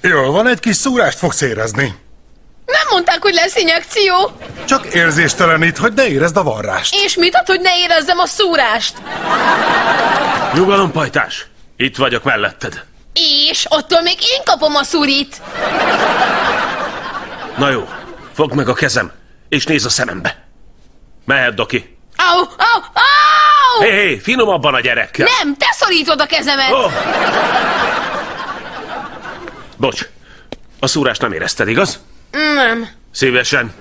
Jól van, egy kis szúrást fogsz érezni. Nem mondták, hogy lesz injekció. Csak érzéstelenít, hogy ne érezd a varrást. És mit ad, hogy ne érezzem a szúrást? Nyugalom, pajtás. Itt vagyok melletted. És attól még én kapom a szurit. Na jó, fogd meg a kezem, és nézz a szemembe. Mehet, Doki. Au, au, au! Hé, hé, finomabban a gyerekkel. Nem, te szorítod a kezemet. Oh. Bocs, a szúrást nem érezted, igaz? Nem. Szívesen.